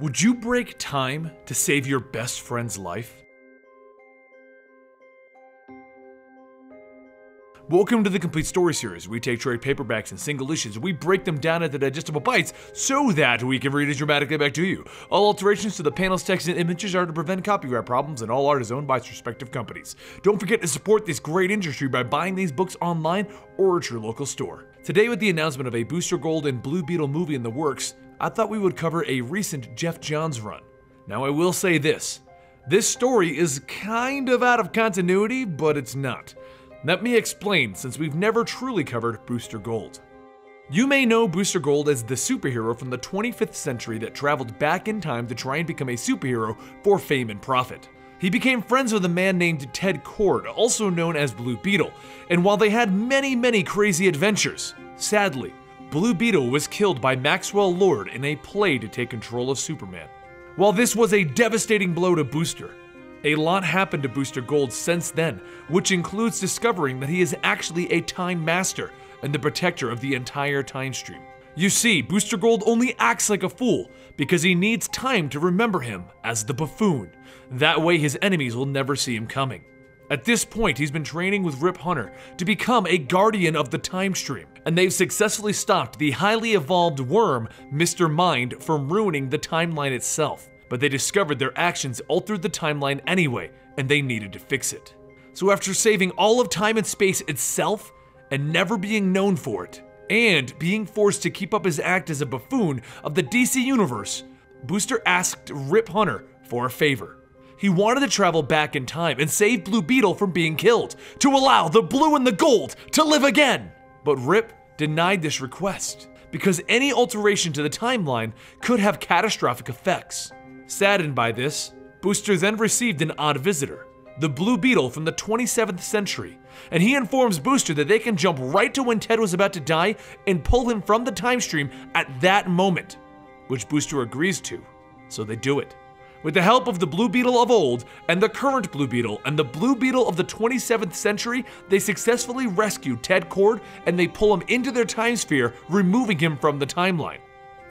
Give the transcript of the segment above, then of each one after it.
Would you break time to save your best friend's life? Welcome to the Complete Story Series. We take trade paperbacks and single issues, we break them down into digestible bites so that we can read it dramatically back to you. All alterations to the panels, text, and images are to prevent copyright problems, and all art is owned by its respective companies. Don't forget to support this great industry by buying these books online or at your local store. Today, with the announcement of a Booster Gold and Blue Beetle movie in the works, I thought we would cover a recent Geoff Johns run. Now, I will say this this story is kind of out of continuity, but it's not. Let me explain since we've never truly covered Booster Gold. You may know Booster Gold as the superhero from the 25th century that traveled back in time to try and become a superhero for fame and profit. He became friends with a man named Ted Kord, also known as Blue Beetle, and while they had many, many crazy adventures, sadly, Blue Beetle was killed by Maxwell Lord in a play to take control of Superman. While this was a devastating blow to Booster, a lot happened to Booster Gold since then, which includes discovering that he is actually a Time Master and the protector of the entire time stream. You see, Booster Gold only acts like a fool because he needs time to remember him as the buffoon. That way, his enemies will never see him coming. At this point, he's been training with Rip Hunter to become a guardian of the time stream, and they've successfully stopped the highly evolved worm, Mr. Mind, from ruining the timeline itself. But they discovered their actions altered the timeline anyway, and they needed to fix it. So, after saving all of time and space itself, and never being known for it, and being forced to keep up his act as a buffoon of the DC Universe, Booster asked Rip Hunter for a favor. He wanted to travel back in time and save Blue Beetle from being killed, to allow the blue and the gold to live again. But Rip denied this request, because any alteration to the timeline could have catastrophic effects. Saddened by this, Booster then received an odd visitor, the Blue Beetle from the 27th century, and he informs Booster that they can jump right to when Ted was about to die and pull him from the time stream at that moment, which Booster agrees to, so they do it. With the help of the Blue Beetle of old, and the current Blue Beetle, and the Blue Beetle of the 27th century, they successfully rescue Ted Kord and they pull him into their time sphere, removing him from the timeline.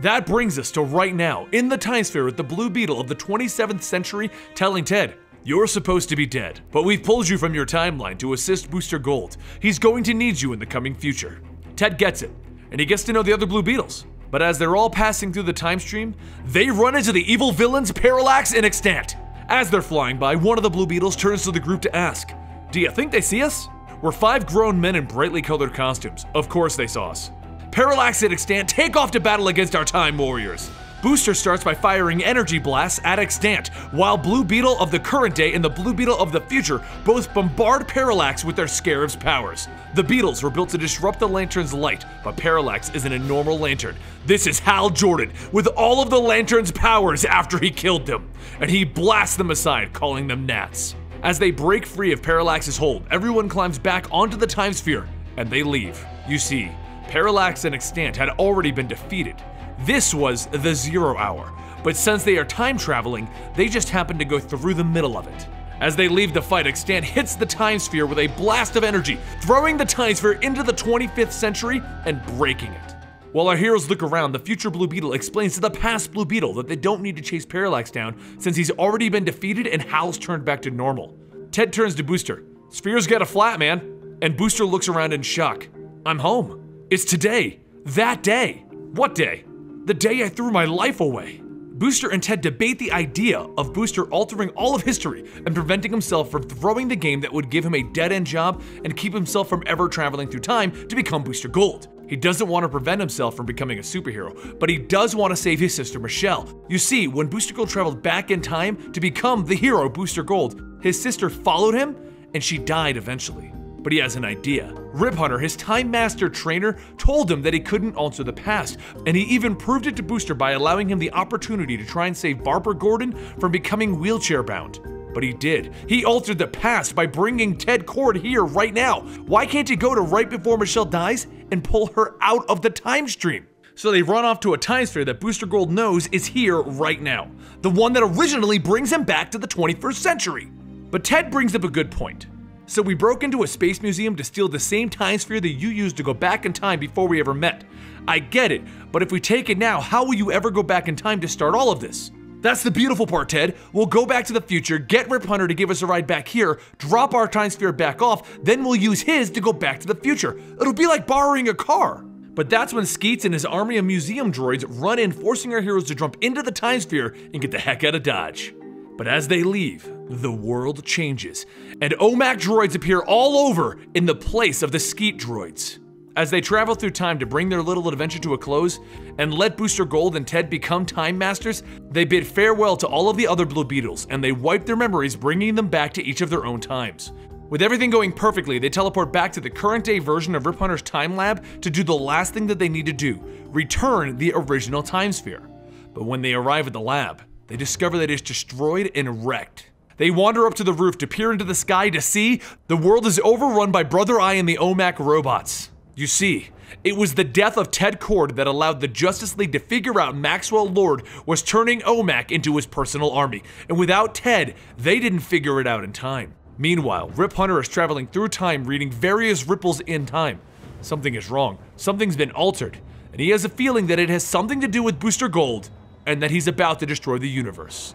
That brings us to right now, in the time sphere with the Blue Beetle of the 27th century telling Ted, you're supposed to be dead, but we've pulled you from your timeline to assist Booster Gold. He's going to need you in the coming future. Ted gets it, and he gets to know the other Blue Beetles. But as they're all passing through the time stream, they run into the evil villains Parallax and Extant. As they're flying by, one of the Blue Beetles turns to the group to ask, Do you think they see us? We're five grown men in brightly colored costumes. Of course they saw us. Parallax and Extant take off to battle against our Time Warriors. Booster starts by firing energy blasts at Extant, while Blue Beetle of the current day and the Blue Beetle of the future both bombard Parallax with their Scarab's powers. The Beetles were built to disrupt the lantern's light, but Parallax isn't a normal lantern. This is Hal Jordan, with all of the lantern's powers after he killed them, and he blasts them aside, calling them gnats. As they break free of Parallax's hold, everyone climbs back onto the time sphere, and they leave. You see, Parallax and Extant had already been defeated. This was the Zero Hour, but since they are time traveling, they just happen to go through the middle of it. As they leave the fight, Extant hits the time sphere with a blast of energy, throwing the time sphere into the 25th century and breaking it. While our heroes look around, the future Blue Beetle explains to the past Blue Beetle that they don't need to chase Parallax down since he's already been defeated and Hal's turned back to normal. Ted turns to Booster. Sphere's got a flat, man. And Booster looks around in shock. I'm home. It's today. That day. What day? The day I threw my life away. Booster and Ted debate the idea of Booster altering all of history and preventing himself from throwing the game that would give him a dead end job and keep himself from ever traveling through time to become Booster Gold. He doesn't want to prevent himself from becoming a superhero, but he does want to save his sister Michelle. You see, when Booster Gold traveled back in time to become the hero Booster Gold, his sister followed him and she died eventually but he has an idea. Rip Hunter, his Time Master trainer, told him that he couldn't alter the past, and he even proved it to Booster by allowing him the opportunity to try and save Barbara Gordon from becoming wheelchair bound. But he did. He altered the past by bringing Ted Kord here right now. Why can't he go to right before Michelle dies and pull her out of the time stream? So they run off to a time sphere that Booster Gold knows is here right now. The one that originally brings him back to the 21st century. But Ted brings up a good point. So we broke into a space museum to steal the same time sphere that you used to go back in time before we ever met. I get it, but if we take it now, how will you ever go back in time to start all of this? That's the beautiful part, Ted. We'll go back to the future, get Rip Hunter to give us a ride back here, drop our time sphere back off, then we'll use his to go back to the future. It'll be like borrowing a car. But that's when Skeets and his army of museum droids run in, forcing our heroes to jump into the time sphere and get the heck out of Dodge. But as they leave, the world changes, and OMAC droids appear all over in the place of the Skeet droids. As they travel through time to bring their little adventure to a close and let Booster Gold and Ted become Time Masters, they bid farewell to all of the other Blue Beetles and they wipe their memories, bringing them back to each of their own times. With everything going perfectly, they teleport back to the current day version of Rip Hunter's time lab to do the last thing that they need to do return the original time sphere. But when they arrive at the lab, they discover that it's destroyed and wrecked. They wander up to the roof to peer into the sky to see the world is overrun by Brother Eye and the OMAC robots. You see, it was the death of Ted Kord that allowed the Justice League to figure out Maxwell Lord was turning OMAC into his personal army, and without Ted, they didn't figure it out in time. Meanwhile, Rip Hunter is traveling through time reading various ripples in time. Something is wrong, something's been altered, and he has a feeling that it has something to do with Booster Gold, and that he's about to destroy the universe.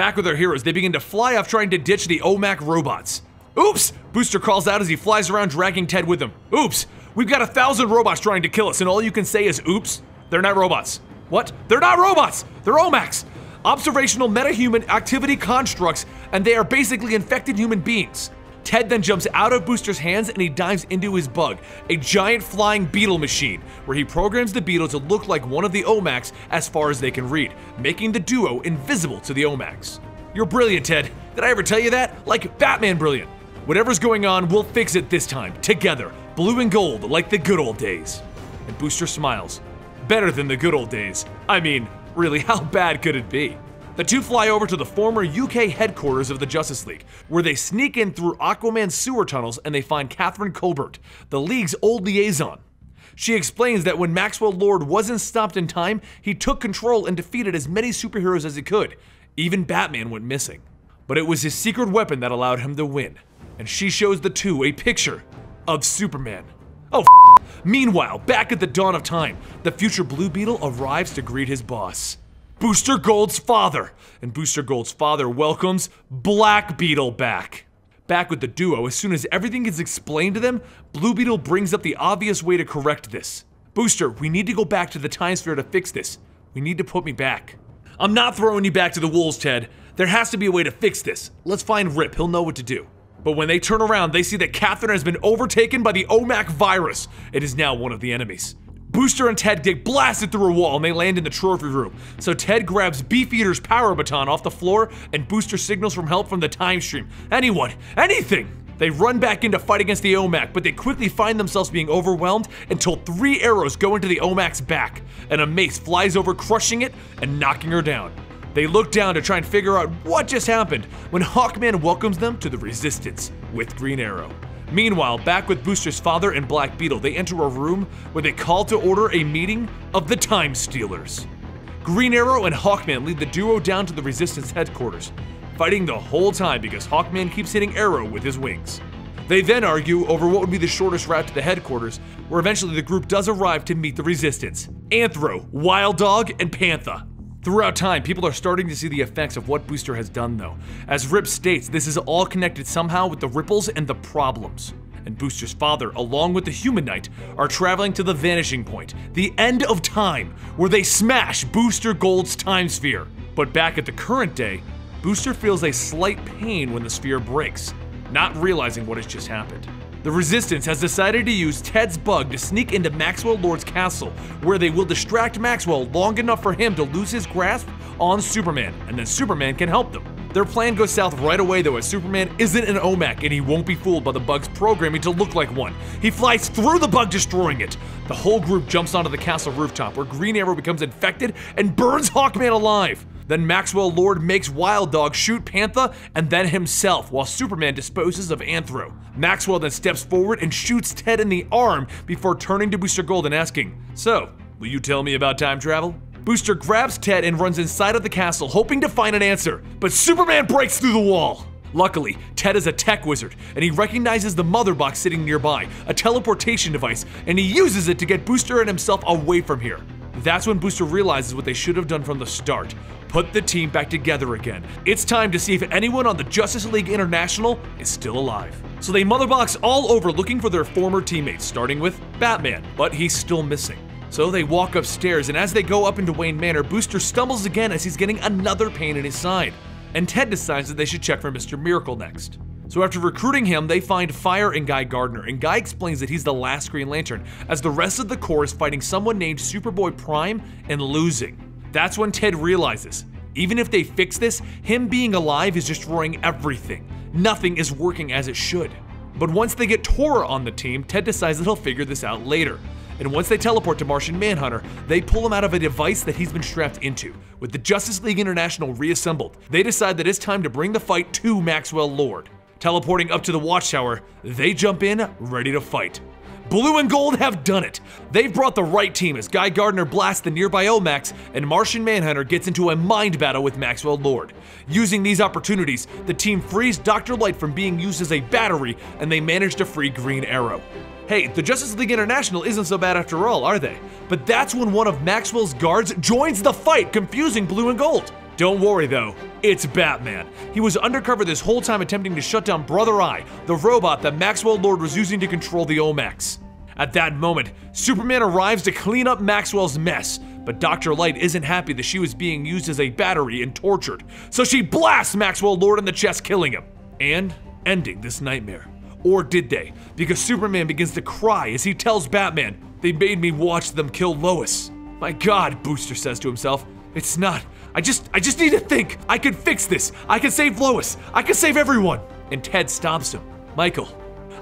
Back with our heroes, they begin to fly off trying to ditch the OMAC robots. Oops! Booster calls out as he flies around dragging Ted with him. Oops! We've got a thousand robots trying to kill us, and all you can say is oops? They're not robots. What? They're not robots! They're OMACs! Observational metahuman activity constructs, and they are basically infected human beings. Ted then jumps out of Booster's hands and he dives into his bug, a giant flying beetle machine, where he programs the beetle to look like one of the OMACs as far as they can read, making the duo invisible to the OMACs. You're brilliant, Ted. Did I ever tell you that? Like Batman brilliant. Whatever's going on, we'll fix it this time, together, blue and gold, like the good old days. And Booster smiles. Better than the good old days. I mean, really, how bad could it be? The two fly over to the former UK headquarters of the Justice League, where they sneak in through Aquaman's sewer tunnels and they find Catherine Cobert, the League's old liaison. She explains that when Maxwell Lord wasn't stopped in time, he took control and defeated as many superheroes as he could. Even Batman went missing. But it was his secret weapon that allowed him to win. And she shows the two a picture of Superman. Oh, Meanwhile, back at the dawn of time, the future Blue Beetle arrives to greet his boss. Booster Gold's father, and Booster Gold's father welcomes Black Beetle back. Back with the duo, as soon as everything is explained to them, Blue Beetle brings up the obvious way to correct this. Booster, we need to go back to the Time Sphere to fix this. We need to put me back. I'm not throwing you back to the wolves, Ted. There has to be a way to fix this. Let's find Rip, he'll know what to do. But when they turn around, they see that Catherine has been overtaken by the OMAC virus. It is now one of the enemies. Booster and Ted get blasted through a wall and they land in the trophy room. So Ted grabs Beefeater's power baton off the floor and Booster signals for help from the time stream. Anyone, anything! They run back in to fight against the OMAC, but they quickly find themselves being overwhelmed until three arrows go into the OMAC's back, and a mace flies over, crushing it and knocking her down. They look down to try and figure out what just happened when Hawkman welcomes them to the Resistance with Green Arrow. Meanwhile, back with Booster's father and Black Beetle, they enter a room where they call to order a meeting of the Time Stealers. Green Arrow and Hawkman lead the duo down to the Resistance headquarters, fighting the whole time because Hawkman keeps hitting Arrow with his wings. They then argue over what would be the shortest route to the headquarters, where eventually the group does arrive to meet the Resistance Anthro, Wild Dog, and Panther. Throughout time, people are starting to see the effects of what Booster has done though. As Rip states, this is all connected somehow with the ripples and the problems. And Booster's father, along with the Human Knight, are traveling to the Vanishing Point, the end of time, where they smash Booster Gold's time sphere. But back at the current day, Booster feels a slight pain when the sphere breaks, not realizing what has just happened. The Resistance has decided to use Ted's bug to sneak into Maxwell Lord's castle, where they will distract Maxwell long enough for him to lose his grasp on Superman, and then Superman can help them. Their plan goes south right away though as Superman isn't an OMAC and he won't be fooled by the bug's programming to look like one. He flies through the bug destroying it. The whole group jumps onto the castle rooftop where Green Arrow becomes infected and burns Hawkman alive. Then Maxwell Lord makes Wild Dog shoot Panther and then himself while Superman disposes of Anthro. Maxwell then steps forward and shoots Ted in the arm before turning to Booster Gold and asking, So, will you tell me about time travel? Booster grabs Ted and runs inside of the castle hoping to find an answer, but Superman breaks through the wall. Luckily, Ted is a tech wizard, and he recognizes the mother box sitting nearby, a teleportation device, and he uses it to get Booster and himself away from here. That's when Booster realizes what they should have done from the start put the team back together again. It's time to see if anyone on the Justice League International is still alive. So they motherbox all over looking for their former teammates, starting with Batman, but he's still missing. So they walk upstairs, and as they go up into Wayne Manor, Booster stumbles again as he's getting another pain in his side. And Ted decides that they should check for Mr. Miracle next. So after recruiting him, they find Fire and Guy Gardner, and Guy explains that he's the last Green Lantern, as the rest of the Corps is fighting someone named Superboy Prime and losing. That's when Ted realizes, even if they fix this, him being alive is destroying everything. Nothing is working as it should. But once they get Tora on the team, Ted decides that he'll figure this out later. And once they teleport to Martian Manhunter, they pull him out of a device that he's been strapped into. With the Justice League International reassembled, they decide that it's time to bring the fight to Maxwell Lord. Teleporting up to the Watchtower, they jump in, ready to fight. Blue and Gold have done it. They've brought the right team as Guy Gardner blasts the nearby OMACs and Martian Manhunter gets into a mind battle with Maxwell Lord. Using these opportunities, the team frees Dr. Light from being used as a battery and they manage to free Green Arrow. Hey, the Justice League International isn't so bad after all, are they? But that's when one of Maxwell's guards joins the fight, confusing Blue and Gold. Don't worry though, it's Batman. He was undercover this whole time attempting to shut down Brother Eye, the robot that Maxwell Lord was using to control the OMACs. At that moment, Superman arrives to clean up Maxwell's mess, but Dr. Light isn't happy that she was being used as a battery and tortured, so she blasts Maxwell Lord in the chest, killing him, and ending this nightmare. Or did they? Because Superman begins to cry as he tells Batman, They made me watch them kill Lois. My god, Booster says to himself, it's not. I just, I just need to think. I can fix this. I can save Lois. I can save everyone. And Ted stops him. Michael,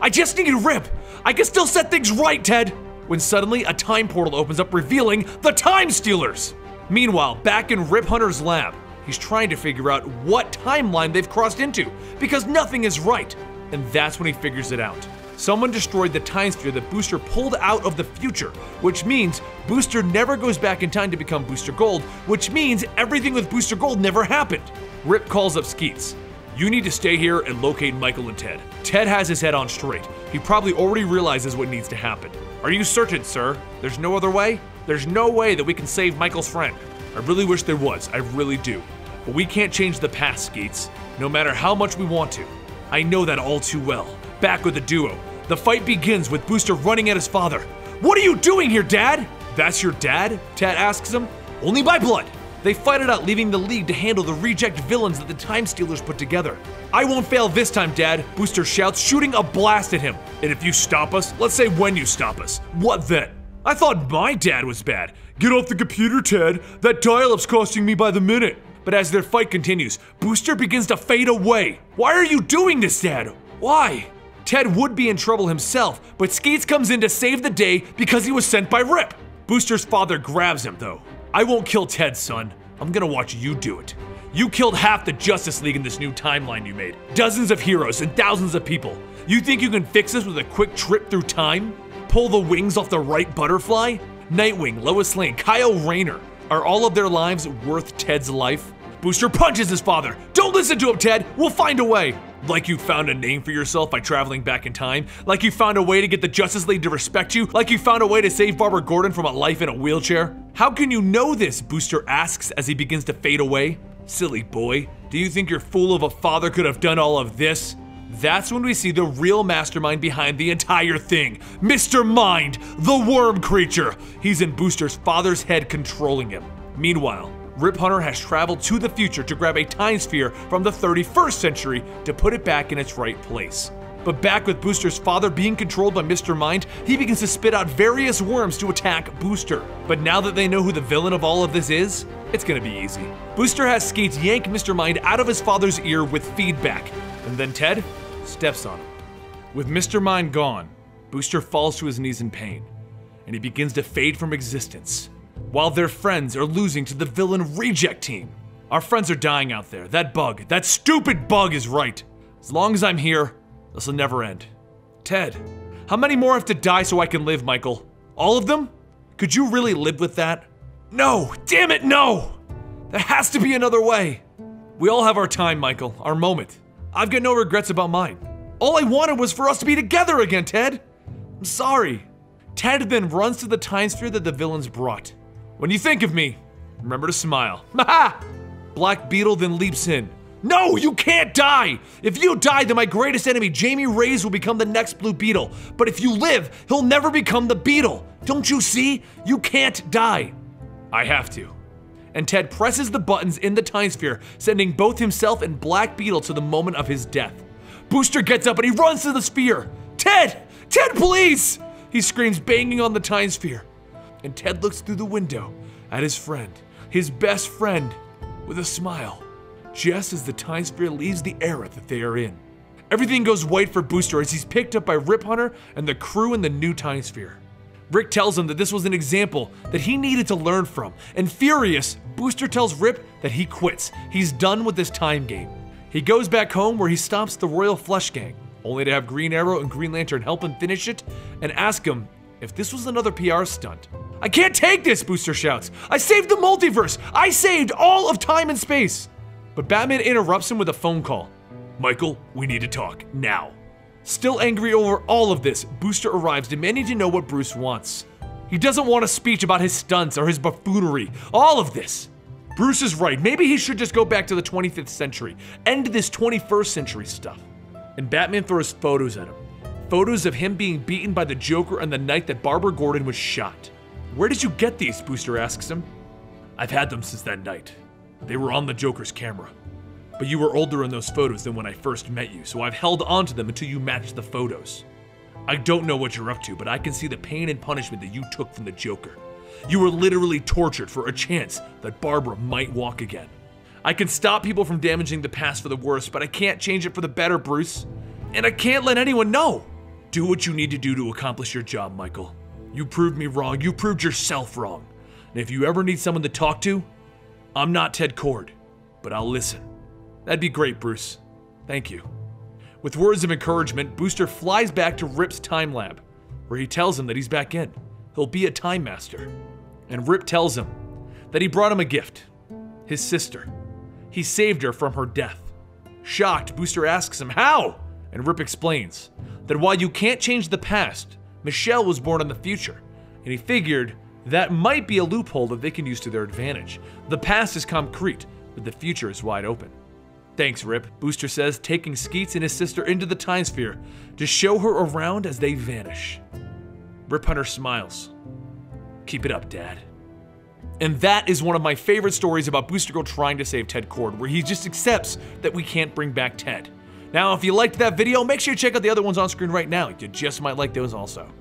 I just need to rip. I can still set things right, Ted! When suddenly a time portal opens up, revealing the Time Stealers! Meanwhile, back in Rip Hunter's lab, he's trying to figure out what timeline they've crossed into, because nothing is right. And that's when he figures it out. Someone destroyed the time sphere that Booster pulled out of the future, which means Booster never goes back in time to become Booster Gold, which means everything with Booster Gold never happened. Rip calls up Skeets. You need to stay here and locate Michael and Ted. Ted has his head on straight. He probably already realizes what needs to happen. Are you certain, sir? There's no other way? There's no way that we can save Michael's friend. I really wish there was, I really do. But we can't change the past, Skeets, no matter how much we want to. I know that all too well. Back with the duo. The fight begins with Booster running at his father. What are you doing here, Dad? That's your dad? Ted asks him. Only by blood. They fight it out, leaving the League to handle the reject villains that the Time Stealers put together. I won't fail this time, Dad, Booster shouts, shooting a blast at him. And if you stop us, let's say when you stop us, what then? I thought my dad was bad. Get off the computer, Ted. That dial-up's costing me by the minute. But as their fight continues, Booster begins to fade away. Why are you doing this, Dad? Why? Ted would be in trouble himself, but Skeets comes in to save the day because he was sent by Rip. Booster's father grabs him, though. I won't kill Ted, son. I'm gonna watch you do it. You killed half the Justice League in this new timeline you made. Dozens of heroes and thousands of people. You think you can fix this with a quick trip through time? Pull the wings off the right butterfly? Nightwing, Lois Lane, Kyle Rayner. Are all of their lives worth Ted's life? Booster punches his father. Don't listen to him, Ted. We'll find a way. Like you found a name for yourself by traveling back in time? Like you found a way to get the Justice League to respect you? Like you found a way to save Barbara Gordon from a life in a wheelchair? How can you know this? Booster asks as he begins to fade away. Silly boy, do you think your fool of a father could have done all of this? That's when we see the real mastermind behind the entire thing Mr. Mind, the worm creature. He's in Booster's father's head controlling him. Meanwhile, Rip Hunter has traveled to the future to grab a time sphere from the 31st century to put it back in its right place. But back with Booster's father being controlled by Mr. Mind, he begins to spit out various worms to attack Booster. But now that they know who the villain of all of this is, it's gonna be easy. Booster has Skeets yank Mr. Mind out of his father's ear with feedback, and then Ted steps on him. With Mr. Mind gone, Booster falls to his knees in pain, and he begins to fade from existence while their friends are losing to the villain reject team. Our friends are dying out there. That bug, that stupid bug is right. As long as I'm here, this will never end. Ted, how many more have to die so I can live, Michael? All of them? Could you really live with that? No, damn it, no! There has to be another way. We all have our time, Michael, our moment. I've got no regrets about mine. All I wanted was for us to be together again, Ted. I'm sorry. Ted then runs to the time sphere that the villains brought. When you think of me, remember to smile. Ha! Black Beetle then leaps in. No, you can't die! If you die, then my greatest enemy, Jamie Reyes, will become the next Blue Beetle. But if you live, he'll never become the Beetle. Don't you see? You can't die. I have to. And Ted presses the buttons in the time sphere, sending both himself and Black Beetle to the moment of his death. Booster gets up and he runs to the sphere. Ted! Ted, please! He screams, banging on the time sphere. And Ted looks through the window at his friend, his best friend, with a smile just as the time sphere leaves the era that they are in. Everything goes white for Booster as he's picked up by Rip Hunter and the crew in the new time sphere. Rick tells him that this was an example that he needed to learn from, and furious, Booster tells Rip that he quits. He's done with this time game. He goes back home where he stops the Royal Flush Gang, only to have Green Arrow and Green Lantern help him finish it and ask him if this was another PR stunt. I can't take this, Booster shouts. I saved the multiverse. I saved all of time and space. But Batman interrupts him with a phone call. Michael, we need to talk, now. Still angry over all of this, Booster arrives demanding to know what Bruce wants. He doesn't want a speech about his stunts or his buffoonery, all of this. Bruce is right, maybe he should just go back to the 25th century, end this 21st century stuff. And Batman throws photos at him. Photos of him being beaten by the Joker on the night that Barbara Gordon was shot. Where did you get these? Booster asks him. I've had them since that night. They were on the Joker's camera. But you were older in those photos than when I first met you, so I've held onto them until you matched the photos. I don't know what you're up to, but I can see the pain and punishment that you took from the Joker. You were literally tortured for a chance that Barbara might walk again. I can stop people from damaging the past for the worse, but I can't change it for the better, Bruce. And I can't let anyone know. Do what you need to do to accomplish your job, Michael. You proved me wrong. You proved yourself wrong. And if you ever need someone to talk to, I'm not Ted Kord, but I'll listen. That'd be great, Bruce. Thank you. With words of encouragement, Booster flies back to Rip's time lab, where he tells him that he's back in. He'll be a time master. And Rip tells him that he brought him a gift his sister. He saved her from her death. Shocked, Booster asks him, How? And Rip explains that while you can't change the past, Michelle was born in the future, and he figured that might be a loophole that they can use to their advantage. The past is concrete, but the future is wide open. Thanks, Rip, Booster says, taking Skeets and his sister into the Time Sphere to show her around as they vanish. Rip Hunter smiles. Keep it up, Dad. And that is one of my favorite stories about Booster Girl trying to save Ted Kord, where he just accepts that we can't bring back Ted. Now, if you liked that video, make sure you check out the other ones on screen right now. You just might like those also.